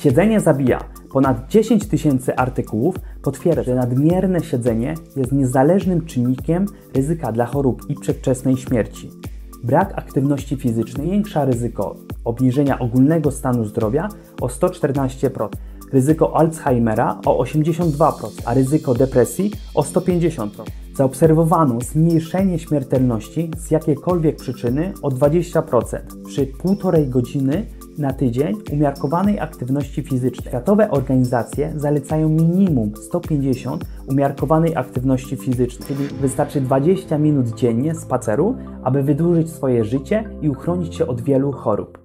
Siedzenie zabija. Ponad 10 tysięcy artykułów potwierdza, że nadmierne siedzenie jest niezależnym czynnikiem ryzyka dla chorób i przedwczesnej śmierci. Brak aktywności fizycznej zwiększa ryzyko obniżenia ogólnego stanu zdrowia o 114%, ryzyko Alzheimera o 82%, a ryzyko depresji o 150%. Zaobserwowano zmniejszenie śmiertelności z jakiejkolwiek przyczyny o 20% przy półtorej godziny na tydzień umiarkowanej aktywności fizycznej. Światowe organizacje zalecają minimum 150 umiarkowanej aktywności fizycznej, czyli wystarczy 20 minut dziennie spaceru, aby wydłużyć swoje życie i uchronić się od wielu chorób.